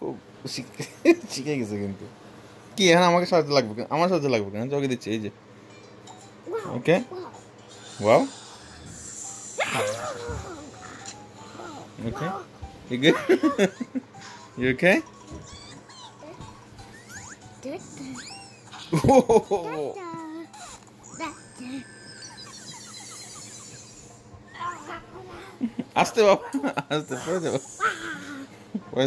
খুব শিখে গেছে কিন্তু। কি এখন আমাকে সাহায্য লাগবে আমার সাহায্য লাগবে কেন? চোখে দিচ্ছি এই যে। Okay? Wow. Okay? You good? you okay? আস্তে বাবা আস্তে পড়ে যাব। পড়ে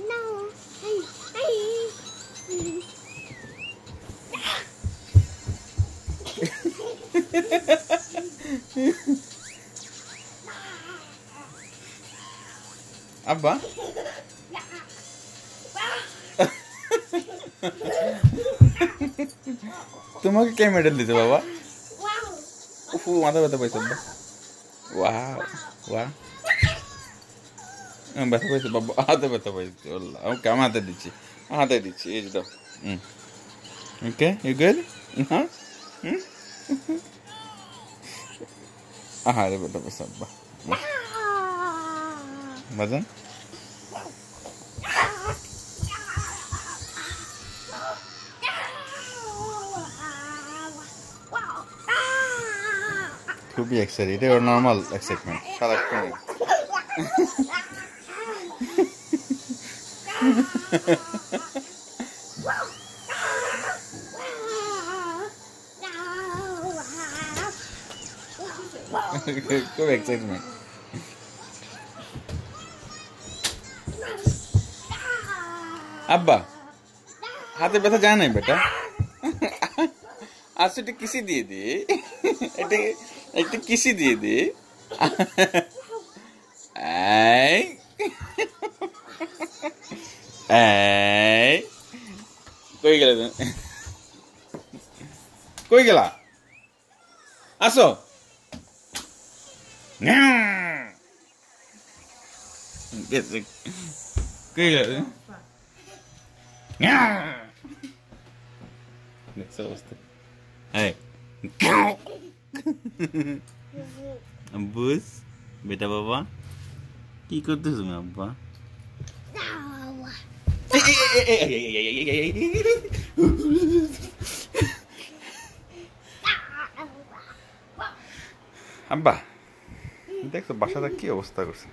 আব্বা তোমাকে কে মেডেল দিছে বাবা Wow. উফু মাথা ব্যথা পাইছে আব্বা ওয়া ওয়া ব্যথা পাইছে বাবা হাতে ব্যথা পাইছে আল্লাহ ওকে আমি হাতে দিচ্ছি আমি হাতে দিচ্ছি এই যে দাও হুম ওকে ইউ গুড হ্যাঁ হুম Aha dia dapat besar bah. Bazan? Bu bir ekseriydi. O normal eksekmen. Kalak mı? Ha ha. খুব এক্সাইটমেন্ট আব্বা, হাতে ব্যথা যায় নাই বেটা? আজ একটু কিসি দিয়ে দে। এটা একটু কিসি দিয়ে দে। এই। এই। কই গেলে? কই গেলা? আসো। ¿Qué es ¿Qué es eso? Me asusta. ¿Beta papá? Ikut tu semua apa? Abah. দেখছ বাসাটা কি অবস্থা করছে?